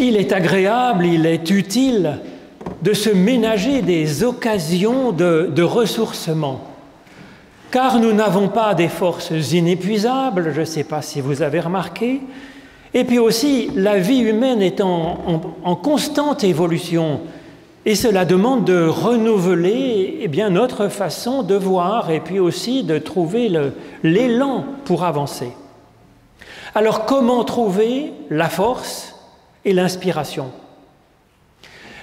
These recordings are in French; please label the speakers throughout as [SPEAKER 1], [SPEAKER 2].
[SPEAKER 1] il est agréable, il est utile de se ménager des occasions de, ressourcement. Car nous n'avons pas des forces inépuisables, je ne sais pas si vous avez remarqué, et puis aussi la vie humaine est en, en, en constante évolution. Et cela demande de renouveler eh bien, notre façon de voir et puis aussi de trouver l'élan pour avancer. Alors comment trouver la force? Et l'inspiration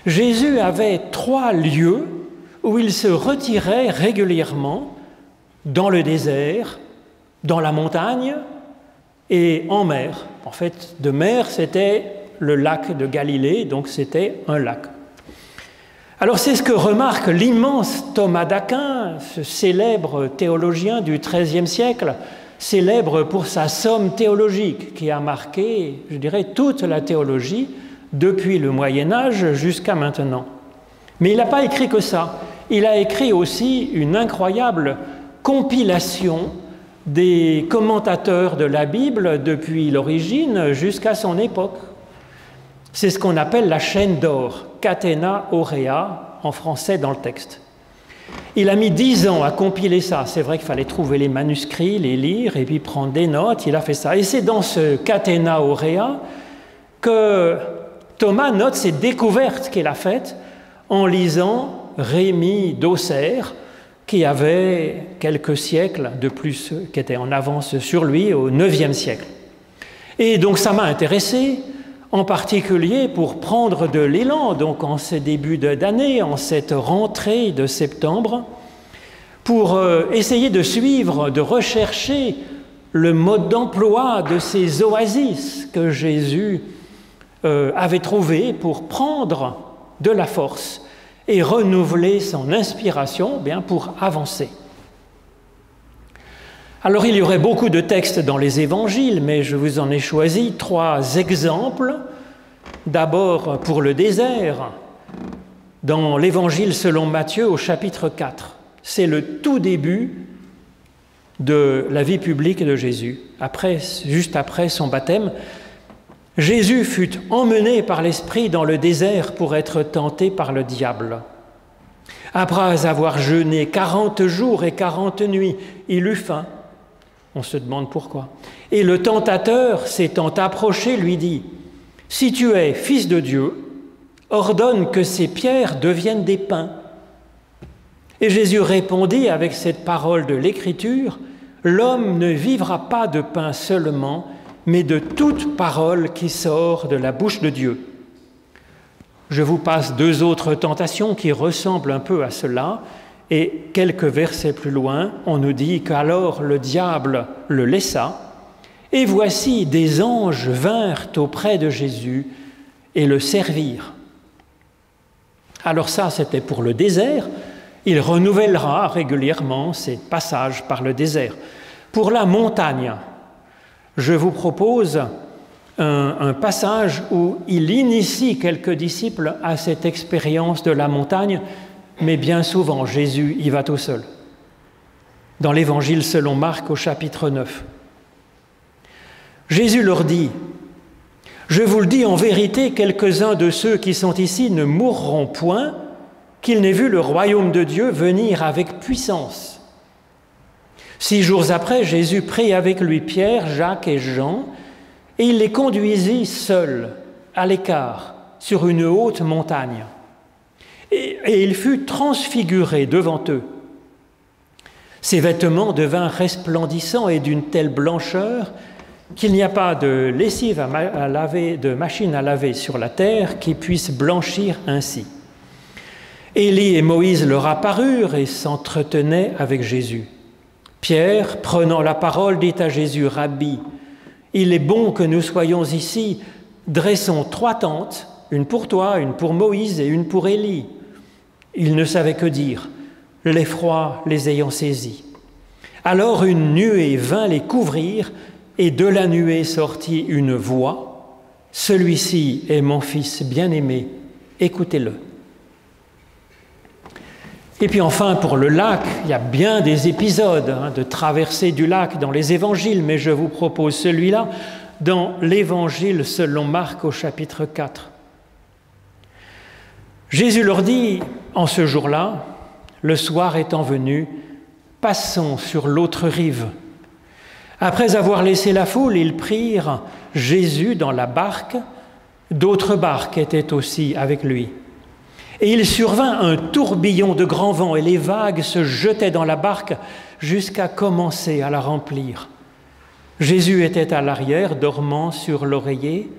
[SPEAKER 1] Jésus avait trois lieux où il se retirait régulièrement, dans le désert, dans la montagne et en mer. En fait, de mer, c'était le lac de Galilée, donc c'était un lac. Alors c'est ce que remarque l'immense Thomas d'Aquin, ce célèbre théologien du XIIIe siècle, célèbre pour sa somme théologique qui a marqué, je dirais, toute la théologie depuis le Moyen Âge jusqu'à maintenant. Mais il n'a pas écrit que ça. Il a écrit aussi une incroyable compilation des commentateurs de la Bible depuis l'origine jusqu'à son époque. C'est ce qu'on appelle la chaîne d'or, catena aurea en français dans le texte. Il a mis dix ans à compiler ça. C'est vrai qu'il fallait trouver les manuscrits, les lire et puis prendre des notes. Il a fait ça. Et c'est dans ce catena aurea que Thomas note ses découvertes qu'il a faites en lisant Rémi d'Auxerre, qui avait quelques siècles de plus, qui était en avance sur lui au IXe siècle. Et donc ça m'a intéressé en particulier pour prendre de l'élan, donc en ce début d'année, en cette rentrée de septembre, pour euh, essayer de suivre, de rechercher le mode d'emploi de ces oasis que Jésus euh, avait trouvé pour prendre de la force et renouveler son inspiration bien pour avancer. Alors il y aurait beaucoup de textes dans les évangiles, mais je vous en ai choisi trois exemples. D'abord pour le désert, dans l'évangile selon Matthieu au chapitre 4. C'est le tout début de la vie publique de Jésus, après, juste après son baptême. Jésus fut emmené par l'Esprit dans le désert pour être tenté par le diable. Après avoir jeûné quarante jours et quarante nuits, il eut faim. On se demande pourquoi. Et le tentateur, s'étant approché, lui dit, Si tu es fils de Dieu, ordonne que ces pierres deviennent des pains. Et Jésus répondit avec cette parole de l'Écriture, L'homme ne vivra pas de pain seulement, mais de toute parole qui sort de la bouche de Dieu. Je vous passe deux autres tentations qui ressemblent un peu à cela. Et quelques versets plus loin, on nous dit qu'alors le diable le laissa, et voici des anges vinrent auprès de Jésus et le servirent. Alors ça, c'était pour le désert. Il renouvellera régulièrement ses passages par le désert. Pour la montagne, je vous propose un, un, passage où il initie quelques disciples à cette expérience de la montagne mais bien souvent Jésus y va tout seul. Dans l'Évangile selon Marc au chapitre 9. Jésus leur dit, Je vous le dis en vérité, quelques-uns de ceux qui sont ici ne mourront point qu'ils n'aient vu le royaume de Dieu venir avec puissance. Six jours après, Jésus prit avec lui Pierre, Jacques et Jean, et il les conduisit seuls, à l'écart, sur une haute montagne. Et, il fut transfiguré devant eux. Ses vêtements devinrent resplendissants et d'une telle blancheur qu'il n'y a pas de lessive à laver, de machine à laver sur la terre qui puisse blanchir ainsi. Élie et Moïse leur apparurent et s'entretenaient avec Jésus. Pierre, prenant la parole, dit à Jésus, Rabbi, il est bon que nous soyons ici, dressons trois tentes, une pour toi, une pour Moïse et une pour Élie. Il ne savait que dire, l'effroi les ayant saisis. Alors une nuée vint les couvrir, et de la nuée sortit une voix, Celui-ci est mon Fils bien-aimé, écoutez-le. Et puis enfin, pour le lac, il y a bien des épisodes hein, de traversée du lac dans les évangiles, mais je vous propose celui-là dans l'Évangile selon Marc au chapitre 4. Jésus leur dit, en ce jour-là, le soir étant venu, passons sur l'autre rive. Après avoir laissé la foule, ils prirent Jésus dans la barque, d'autres barques étaient aussi avec lui. Et il survint un tourbillon de grand vent et les vagues se jetaient dans la barque jusqu'à commencer à la remplir. Jésus était à l'arrière, dormant sur l'oreiller.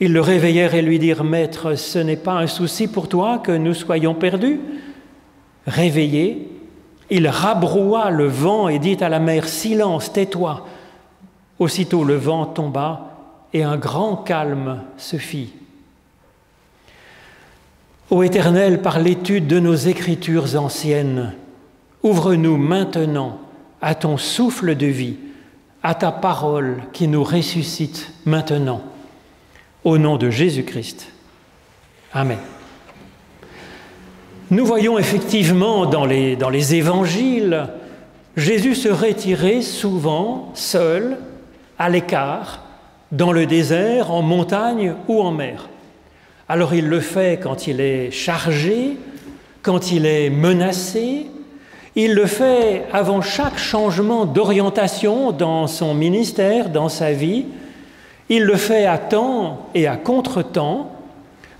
[SPEAKER 1] Ils le réveillèrent et lui dirent, Maître, ce n'est pas un souci pour toi que nous soyons perdus Réveillé, il rabroua le vent et dit à la mer, Silence, tais-toi. Aussitôt le vent tomba et un grand calme se fit. Ô Éternel, par l'étude de nos écritures anciennes, ouvre-nous maintenant à ton souffle de vie, à ta parole qui nous ressuscite maintenant. Au nom de Jésus-Christ. Amen. Nous voyons effectivement dans les, dans les évangiles Jésus se retirer souvent seul, à l'écart, dans le désert, en montagne ou en mer. Alors il le fait quand il est chargé, quand il est menacé, il le fait avant chaque changement d'orientation dans son ministère, dans sa vie, il le fait à temps et à contre-temps,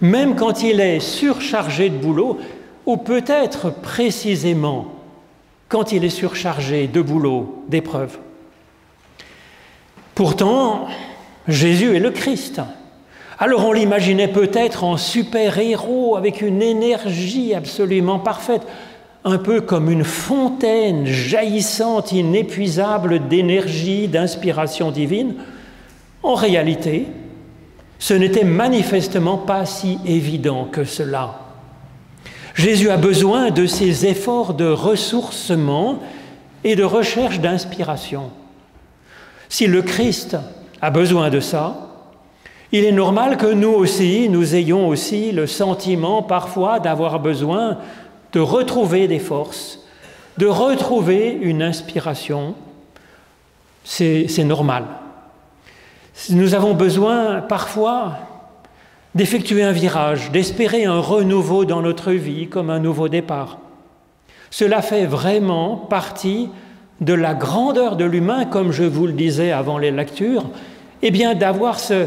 [SPEAKER 1] même quand il est surchargé de boulot, ou peut-être précisément quand il est surchargé de boulot, d'épreuves. Pourtant, Jésus est le Christ. Alors on l'imaginait peut-être en super-héros avec une énergie absolument parfaite, un peu comme une fontaine jaillissante, inépuisable d'énergie, d'inspiration divine. En réalité, ce n'était manifestement pas si évident que cela. Jésus a besoin de ces efforts de ressourcement et de recherche d'inspiration. Si le Christ a besoin de ça, il est normal que nous aussi, nous ayons aussi le sentiment parfois d'avoir besoin de retrouver des forces, de retrouver une inspiration. C'est normal. Nous avons besoin parfois d'effectuer un virage, d'espérer un renouveau dans notre vie comme un nouveau départ. Cela fait vraiment partie de la grandeur de l'humain, comme je vous le disais avant les lectures, eh bien d'avoir ce,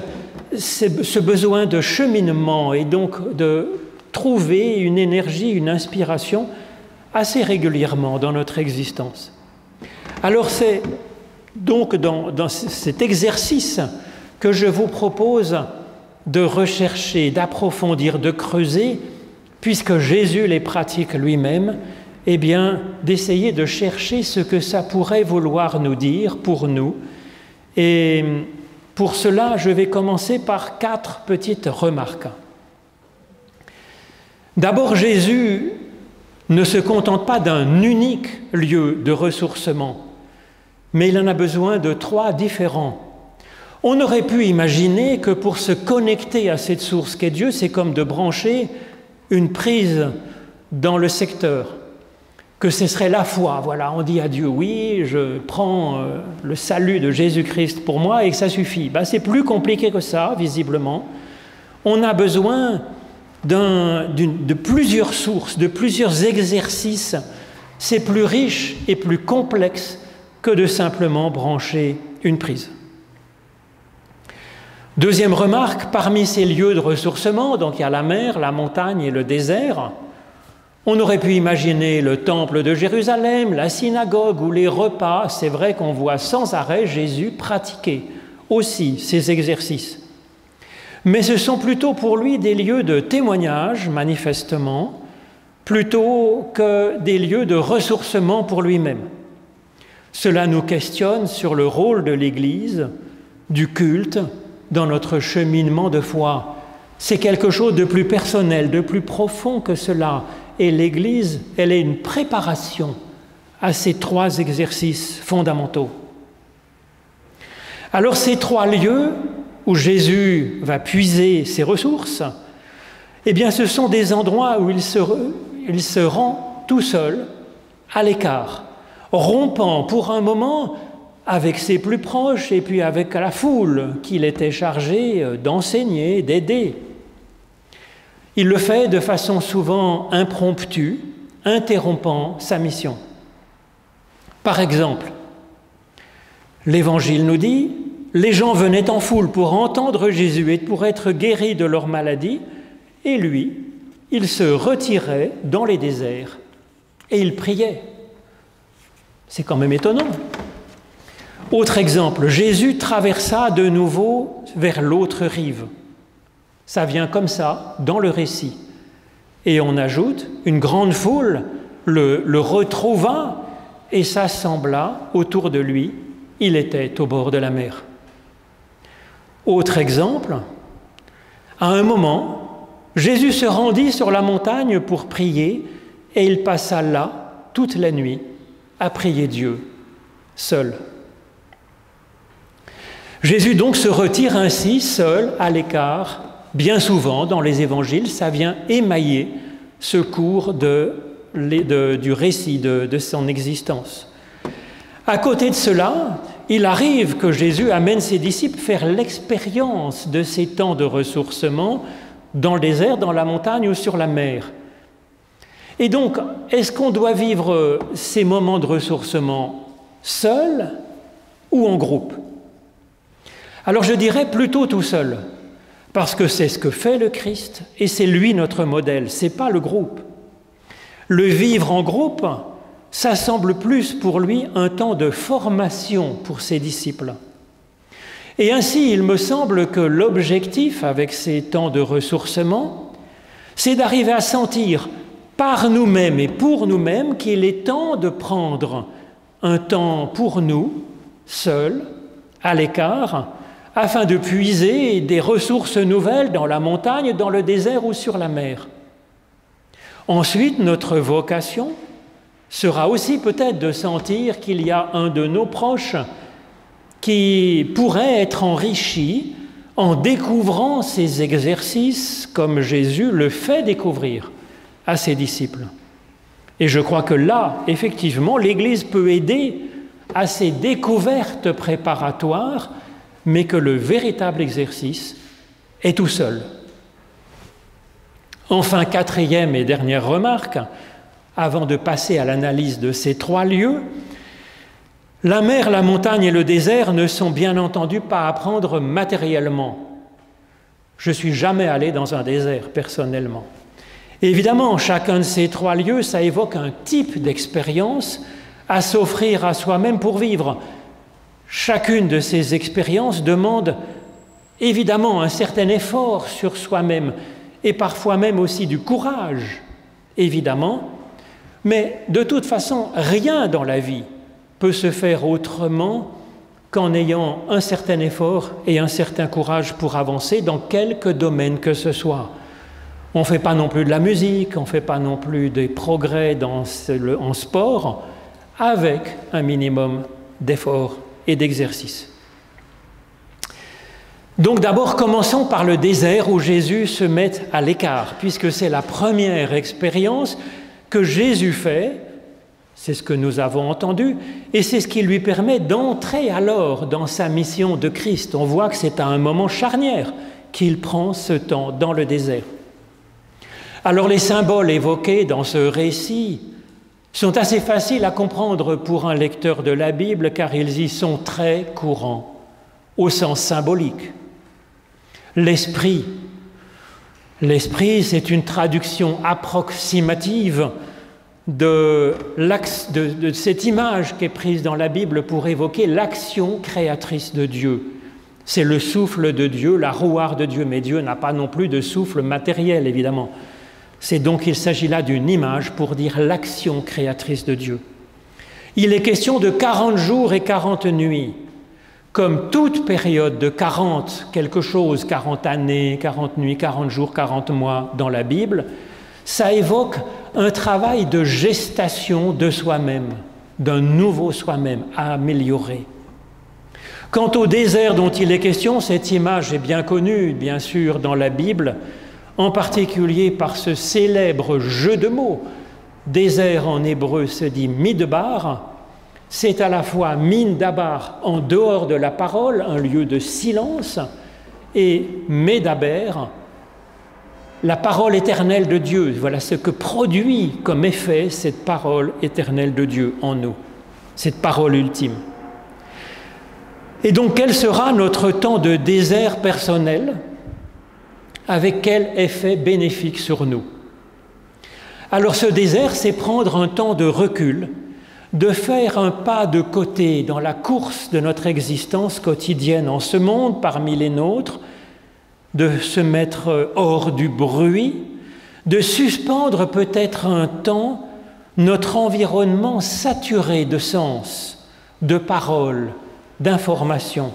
[SPEAKER 1] ce, besoin de cheminement et donc de trouver une énergie, une inspiration assez régulièrement dans notre existence. Alors c'est donc dans, cet exercice que je vous propose de rechercher, d'approfondir, de creuser, puisque Jésus les pratique lui-même, eh bien, d'essayer de chercher ce que ça pourrait vouloir nous dire pour nous. Et pour cela, je vais commencer par quatre petites remarques. D'abord, Jésus ne se contente pas d'un unique lieu de ressourcement, mais il en a besoin de trois différents on aurait pu imaginer que pour se connecter à cette source qu'est Dieu, c'est comme de brancher une prise dans le secteur, que ce serait la foi. Voilà, on dit à Dieu, oui, je prends euh, le salut de Jésus-Christ pour moi et que ça suffit. Ben, c'est plus compliqué que ça, visiblement. On a besoin de plusieurs sources, de plusieurs exercices. C'est plus riche et plus complexe que de simplement brancher une prise. Deuxième remarque, parmi ces lieux de ressourcement, donc il y a la mer, la montagne et le désert, on aurait pu imaginer le temple de Jérusalem, la synagogue ou les repas. C'est vrai qu'on voit sans arrêt Jésus pratiquer aussi ces exercices. Mais ce sont plutôt pour lui des lieux de témoignage, manifestement, plutôt que des lieux de ressourcement pour lui-même. Cela nous questionne sur le rôle de l'Église, du culte, dans notre cheminement de foi. C'est quelque chose de plus personnel, de plus profond que cela. Et l'Église, elle est une préparation à ces trois exercices fondamentaux. Alors ces trois lieux où Jésus va puiser ses ressources, eh bien ce sont des endroits où il se, il se rend tout seul, à l'écart, rompant pour un moment avec ses plus proches et puis avec la foule qu'il était chargé euh, d'enseigner, d'aider. Il le fait de façon souvent impromptue, interrompant sa mission. Par exemple, l'Évangile nous dit, les gens venaient en foule pour entendre Jésus et pour être guéris de leur maladie, et lui, il se retirait dans les déserts et il priait. C'est quand même étonnant. Autre exemple, Jésus traversa de nouveau vers l'autre rive. Ça vient comme ça dans le récit. Et on ajoute, une grande foule le, retrouva et s'assembla autour de lui. Il était au bord de la mer. Autre exemple, à un moment, Jésus se rendit sur la montagne pour prier et il passa là toute la nuit à prier Dieu, seul. Jésus donc se retire ainsi, seul, à l'écart. Bien souvent, dans les évangiles, ça vient émailler ce cours de, du récit de son existence. À côté de cela, il arrive que Jésus amène ses disciples faire l'expérience de ces temps de ressourcement dans le désert, dans la montagne ou sur la mer. Et donc, est-ce qu'on doit vivre ces moments de ressourcement seul ou en groupe? Alors je dirais plutôt tout seul, parce que c'est ce que fait le Christ et c'est lui notre modèle, c'est pas le groupe. Le vivre en groupe, ça semble plus pour lui un temps de formation pour ses disciples. Et ainsi, il me semble que l'objectif avec ces temps de ressourcement, c'est d'arriver à sentir par nous-mêmes et pour nous-mêmes qu'il est temps de prendre un temps pour nous, seuls, à l'écart, afin de puiser des ressources nouvelles dans la montagne, dans le désert ou sur la mer. Ensuite, notre vocation, sera aussi peut-être de sentir qu'il y a un de nos proches qui pourrait être enrichi en découvrant ces exercices comme Jésus le fait découvrir à ses disciples. Et je crois que là, effectivement, l'Église peut aider à ces découvertes préparatoires, mais que le véritable exercice est tout seul. Enfin, quatrième et dernière remarque, avant de passer à l'analyse de ces trois lieux, la mer, la montagne et le désert ne sont bien entendu pas à prendre matériellement. Je suis jamais allé dans un désert personnellement. Évidemment, chacun de ces trois lieux, ça évoque un type d'expérience à s'offrir à soi-même pour vivre. Chacune de ces expériences demande évidemment un certain effort sur soi-même et parfois même aussi du courage, évidemment, mais de toute façon, rien dans la vie peut se faire autrement qu'en ayant un certain effort et un certain courage pour avancer dans quelque domaine que ce soit. On ne fait pas non plus de la musique, on ne fait pas non plus des progrès en sport avec un minimum d'effort et d'exercice. Donc d'abord commençons par le désert où Jésus se met à l'écart, puisque c'est la première expérience que Jésus fait, c'est ce que nous avons entendu, et c'est ce qui lui permet d'entrer alors dans sa mission de Christ. On voit que c'est à un moment charnière qu'il prend ce temps dans le désert. Alors les symboles évoqués dans ce récit sont assez faciles à comprendre pour un lecteur de la Bible car ils y sont très courants, au sens symbolique. L'esprit L'esprit, c'est une traduction approximative de, de, cette image qui est prise dans la Bible pour évoquer l'action créatrice de Dieu. C'est le souffle de Dieu, la rouarde de Dieu, mais Dieu n'a pas non plus de souffle matériel, évidemment. C'est donc, il s'agit là d'une image pour dire l'action créatrice de Dieu. Il est question de 40 jours et 40 nuits comme toute période de 40 quelque chose, 40 années, 40 nuits, 40 jours, 40 mois dans la Bible, ça évoque un travail de gestation de soi-même, d'un nouveau soi-même à améliorer. Quant au désert dont il est question, cette image est bien connue, bien sûr, dans la Bible, en particulier par ce célèbre jeu de mots. Désert en hébreu se dit midbar, c'est à la fois mine d'Abar en dehors de la parole, un lieu de silence, et Médaber, la parole éternelle de Dieu. Voilà ce que produit comme effet cette parole éternelle de Dieu en nous, cette parole ultime. Et donc quel sera notre temps de désert personnel? Avec quel effet bénéfique sur nous. Alors ce désert, c'est prendre un temps de recul, de faire un pas de côté dans la course de notre existence quotidienne en ce monde parmi les nôtres, de se mettre hors du bruit, de suspendre peut-être un temps notre environnement saturé de sens, de paroles, d'informations,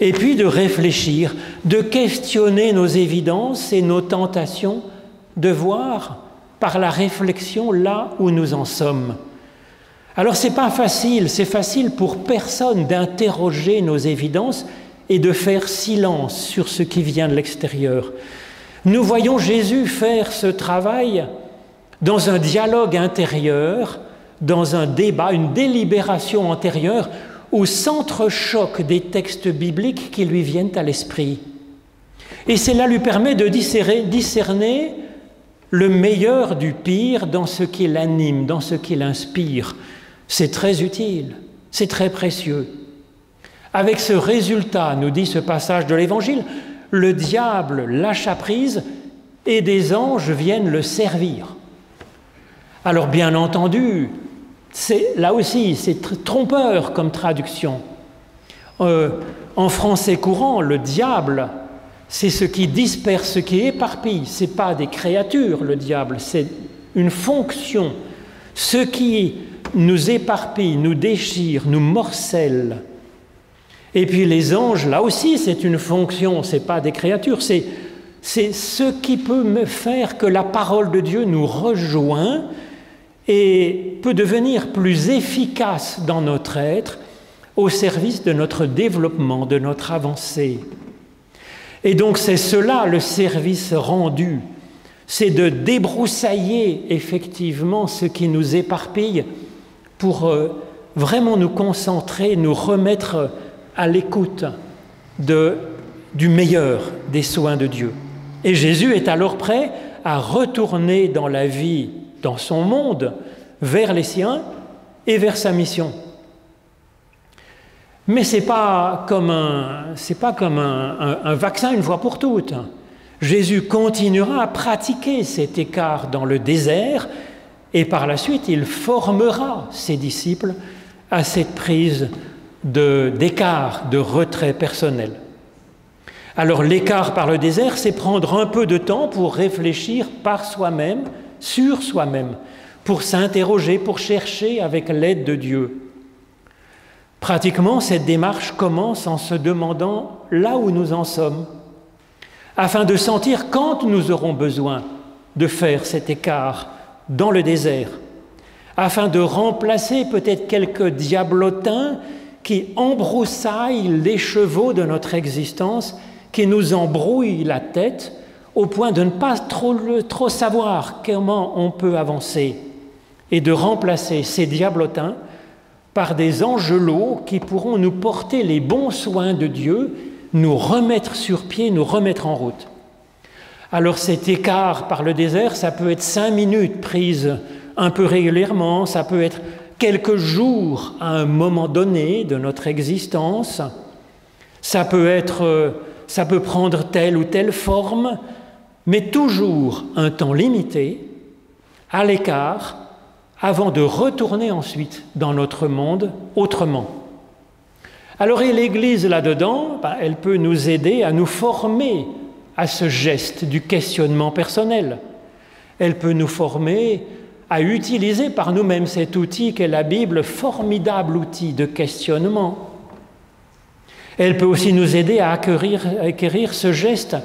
[SPEAKER 1] et puis de réfléchir, de questionner nos évidences et nos tentations, de voir par la réflexion là où nous en sommes. Alors c'est pas facile, c'est facile pour personne d'interroger nos évidences et de faire silence sur ce qui vient de l'extérieur. Nous voyons Jésus faire ce travail dans un dialogue intérieur, dans un débat, une délibération antérieure où s'entrechoquent des textes bibliques qui lui viennent à l'esprit. Et cela lui permet de discerner le meilleur du pire dans ce qui l'anime, dans ce qui l'inspire. C'est très utile, c'est très précieux. Avec ce résultat, nous dit ce passage de l'Évangile, le diable lâcha prise et des anges viennent le servir. Alors bien entendu, c'est là aussi, c'est trompeur comme traduction. Euh, en français courant, le diable, c'est ce qui disperse, ce qui éparpille. Ce n'est pas des créatures, le diable, c'est une fonction. Ce qui nous éparpille, nous déchire, nous morcelle. Et puis les anges, là aussi, c'est une fonction, ce n'est pas des créatures, c'est, c'est ce qui peut me faire que la parole de Dieu nous rejoint et peut devenir plus efficace dans notre être au service de notre développement, de notre avancée. Et donc c'est cela le service rendu, c'est de débroussailler effectivement ce qui nous éparpille pour euh, vraiment nous concentrer, nous remettre à l'écoute du meilleur des soins de Dieu. Et Jésus est alors prêt à retourner dans la vie, dans son monde, vers les siens et vers sa mission. Mais ce n'est pas comme, un, pas comme un, vaccin une fois pour toutes. Jésus continuera à pratiquer cet écart dans le désert et par la suite il formera ses disciples à cette prise d'écart, de, retrait personnel. Alors l'écart par le désert, c'est prendre un peu de temps pour réfléchir par soi-même, sur soi-même, pour s'interroger, pour chercher avec l'aide de Dieu. Pratiquement, cette démarche commence en se demandant là où nous en sommes, afin de sentir quand nous aurons besoin de faire cet écart dans le désert, afin de remplacer peut-être quelques diablotins qui embroussaille les chevaux de notre existence, qui nous embrouille la tête au point de ne pas trop, savoir comment on peut avancer et de remplacer ces diablotins par des angelots qui pourront nous porter les bons soins de Dieu, nous remettre sur pied, nous remettre en route. Alors cet écart par le désert, ça peut être cinq minutes prises un peu régulièrement, ça peut être quelques jours à un moment donné de notre existence. Ça peut être, ça peut prendre telle ou telle forme, mais toujours un temps limité, à l'écart, avant de retourner ensuite dans notre monde autrement. Alors et l'Église là-dedans, bah, elle peut nous aider à nous former à ce geste du questionnement personnel. Elle peut nous former à utiliser par nous-mêmes cet outil qu'est la Bible, formidable outil de questionnement. Elle peut aussi nous aider à acquérir, ce geste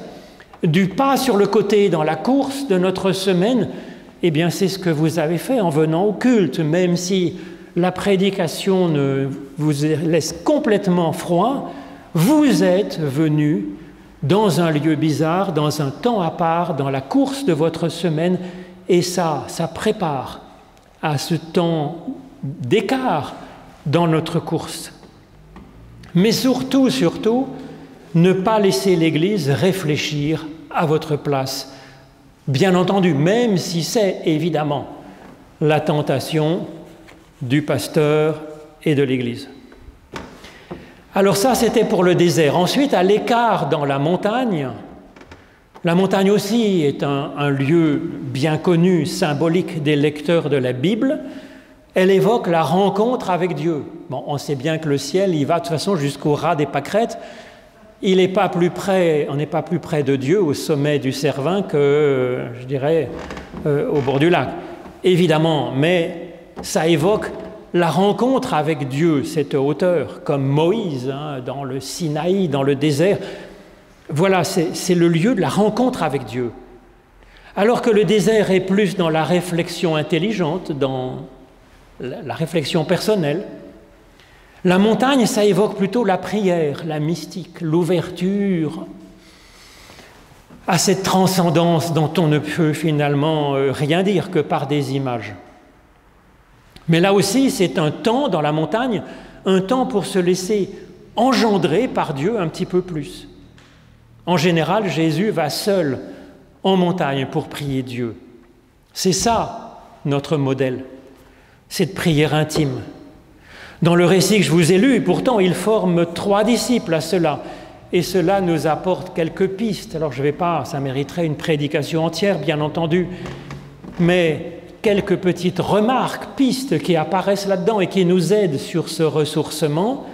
[SPEAKER 1] du pas sur le côté dans la course de notre semaine. Eh bien, c'est ce que vous avez fait en venant au culte, même si la prédication ne vous laisse complètement froid, vous êtes venu dans un lieu bizarre, dans un temps à part, dans la course de votre semaine, et ça, ça prépare à ce temps d'écart dans notre course. Mais surtout, surtout, ne pas laisser l'Église réfléchir à votre place. Bien entendu, même si c'est évidemment la tentation du pasteur et de l'Église. Alors ça, c'était pour le désert. Ensuite, à l'écart dans la montagne, la montagne aussi est un, lieu bien connu, symbolique des lecteurs de la Bible. Elle évoque la rencontre avec Dieu. Bon, on sait bien que le ciel, il va de toute façon jusqu'au ras des pâquerettes. Il n'est pas plus près, on n'est pas plus près de Dieu au sommet du Cervin que, je dirais, euh, au bord du lac. Évidemment, mais ça évoque la rencontre avec Dieu, cette hauteur, comme Moïse hein, dans le Sinaï, dans le désert. Voilà, c'est le lieu de la rencontre avec Dieu. Alors que le désert est plus dans la réflexion intelligente, dans la réflexion personnelle, la montagne, ça évoque plutôt la prière, la mystique, l'ouverture à cette transcendance dont on ne peut finalement euh, rien dire que par des images. Mais là aussi, c'est un temps dans la montagne, un temps pour se laisser engendrer par Dieu un petit peu plus. En général, Jésus va seul en montagne pour prier Dieu. C'est ça notre modèle, cette prière intime. Dans le récit que je vous ai lu, pourtant, il forme trois disciples à cela. Et cela nous apporte quelques pistes. Alors je ne vais pas, ça mériterait une prédication entière, bien entendu. Mais quelques petites remarques, pistes qui apparaissent là-dedans et qui nous aident sur ce ressourcement.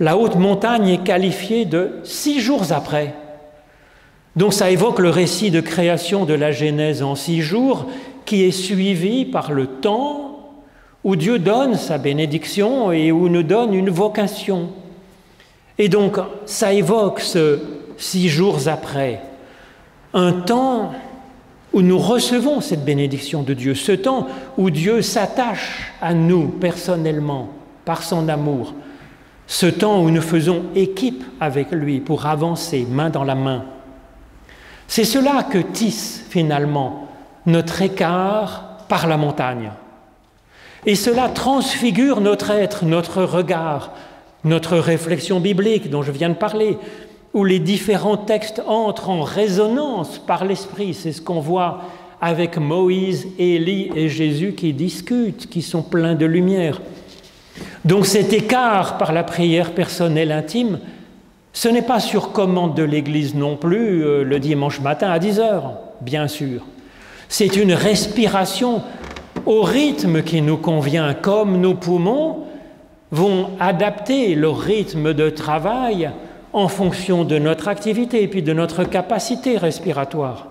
[SPEAKER 1] La haute montagne est qualifiée de six jours après. Donc ça évoque le récit de création de la Genèse en six jours qui est suivi par le temps où Dieu donne sa bénédiction et où nous donne une vocation. Et donc ça évoque ce six jours après, un temps où nous recevons cette bénédiction de Dieu, ce temps où Dieu s'attache à nous personnellement par son amour, ce temps où nous faisons équipe avec lui pour avancer main dans la main. C'est cela que tisse finalement notre écart par la montagne. Et cela transfigure notre être, notre regard, notre réflexion biblique dont je viens de parler, où les différents textes entrent en résonance par l'Esprit. C'est ce qu'on voit avec Moïse, Élie et Jésus qui discutent, qui sont pleins de lumière. Donc cet écart par la prière personnelle intime, ce n'est pas sur commande de l'Église non plus euh, le dimanche matin à 10 heures, bien sûr. C'est une respiration au rythme qui nous convient, comme nos poumons vont adapter leur rythme de travail en fonction de notre activité et puis de notre capacité respiratoire.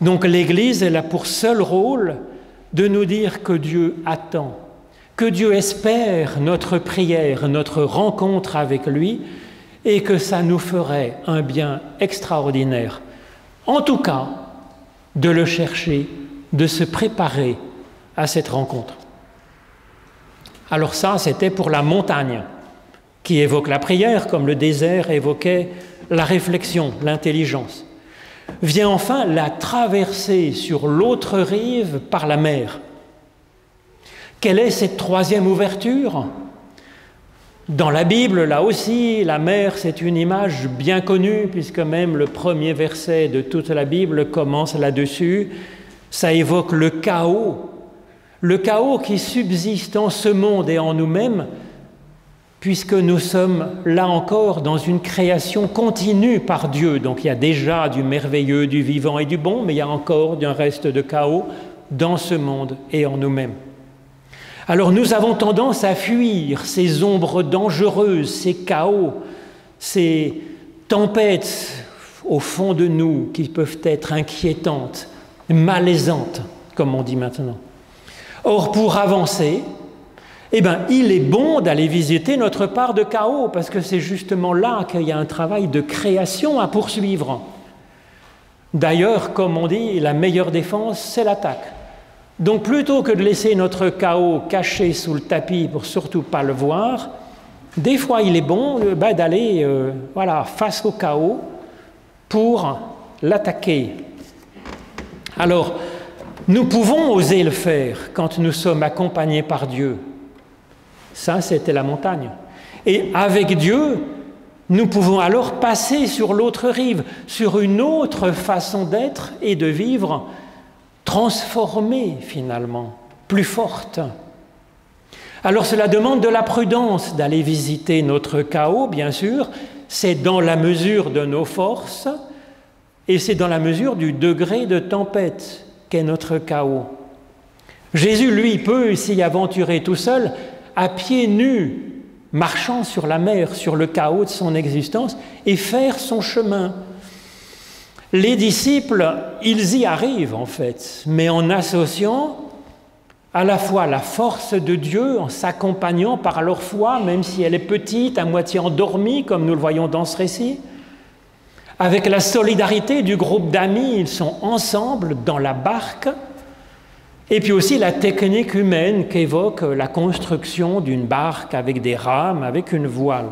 [SPEAKER 1] Donc l'Église, elle a pour seul rôle de nous dire que Dieu attend, que Dieu espère notre prière, notre rencontre avec lui, et que ça nous ferait un bien extraordinaire. En tout cas, de le chercher, de se préparer à cette rencontre. Alors ça, c'était pour la montagne qui évoque la prière, comme le désert évoquait la réflexion, l'intelligence. Vient enfin la traversée sur l'autre rive par la mer. Quelle est cette troisième ouverture? Dans la Bible, là aussi, la mer, c'est une image bien connue, puisque même le premier verset de toute la Bible commence là-dessus. Ça évoque le chaos, le chaos qui subsiste en ce monde et en nous-mêmes, puisque nous sommes là encore dans une création continue par Dieu. Donc il y a déjà du merveilleux, du vivant et du bon, mais il y a encore un reste de chaos dans ce monde et en nous-mêmes. Alors nous avons tendance à fuir ces ombres dangereuses, ces chaos, ces tempêtes au fond de nous qui peuvent être inquiétantes, malaisantes, comme on dit maintenant. Or, pour avancer, eh bien, il est bon d'aller visiter notre part de chaos, parce que c'est justement là qu'il y a un travail de création à poursuivre. D'ailleurs, comme on dit, la meilleure défense, c'est l'attaque. Donc plutôt que de laisser notre chaos caché sous le tapis pour surtout pas le voir, des fois il est bon euh, bah, d'aller euh, voilà, face au chaos pour l'attaquer. Alors, nous pouvons oser le faire quand nous sommes accompagnés par Dieu. Ça, c'était la montagne. Et avec Dieu, nous pouvons alors passer sur l'autre rive, sur une autre façon d'être et de vivre, transformée finalement, plus forte. Alors cela demande de la prudence d'aller visiter notre chaos, bien sûr, c'est dans la mesure de nos forces et c'est dans la mesure du degré de tempête qu'est notre chaos. Jésus, lui, peut s'y aventurer tout seul, à pieds nus, marchant sur la mer, sur le chaos de son existence, et faire son chemin. Les disciples, ils y arrivent en fait, mais en associant à la fois la force de Dieu, en s'accompagnant par leur foi, même si elle est petite, à moitié endormie, comme nous le voyons dans ce récit, avec la solidarité du groupe d'amis, ils sont ensemble dans la barque, et puis aussi la technique humaine qu'évoque la construction d'une barque avec des rames, avec une voile.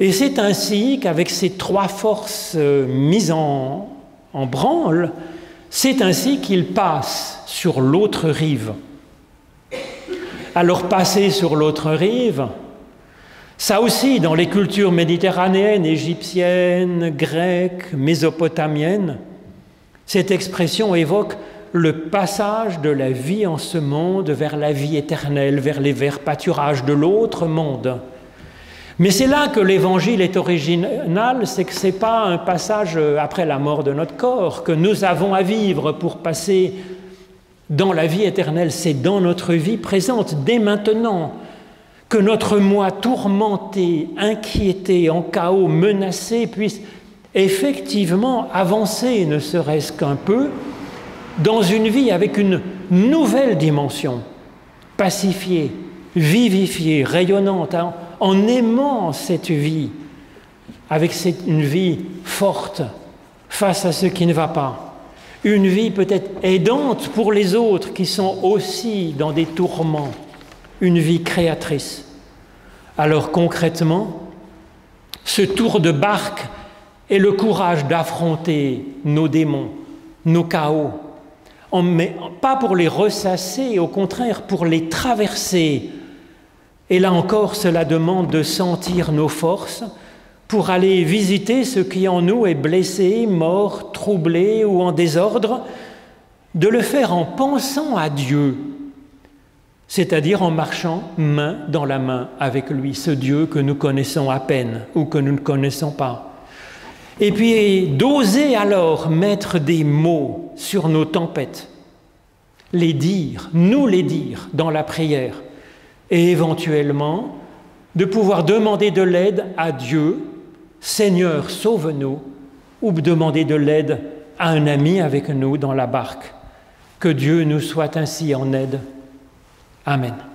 [SPEAKER 1] Et c'est ainsi qu'avec ces trois forces euh, mises en, en branle, c'est ainsi qu'ils passent sur l'autre rive. Alors passer sur l'autre rive, ça aussi, dans les cultures méditerranéennes, égyptiennes, grecques, mésopotamiennes, cette expression évoque le passage de la vie en ce monde vers la vie éternelle, vers les verts pâturages de l'autre monde. Mais c'est là que l'évangile est original, c'est que ce n'est pas un passage après la mort de notre corps que nous avons à vivre pour passer dans la vie éternelle, c'est dans notre vie présente, dès maintenant, que notre moi tourmenté, inquiété, en chaos, menacé, puisse effectivement avancer, ne serait-ce qu'un peu, dans une vie avec une nouvelle dimension, pacifiée, vivifiée, rayonnante, en aimant cette vie, avec une vie forte face à ce qui ne va pas, une vie peut-être aidante pour les autres qui sont aussi dans des tourments, une vie créatrice. Alors concrètement, ce tour de barque est le courage d'affronter nos démons, nos chaos, pas pour les ressasser, au contraire pour les traverser. Et là encore, cela demande de sentir nos forces pour aller visiter ce qui en nous est blessé, mort, troublé ou en désordre, de le faire en pensant à Dieu, c'est-à-dire en marchant main dans la main avec lui, ce Dieu que nous connaissons à peine ou que nous ne connaissons pas. Et puis d'oser alors mettre des mots sur nos tempêtes, les dire, nous les dire dans la prière, et éventuellement de pouvoir demander de l'aide à Dieu, Seigneur, sauve-nous, ou demander de l'aide à un ami avec nous dans la barque. Que Dieu nous soit ainsi en aide. Amen.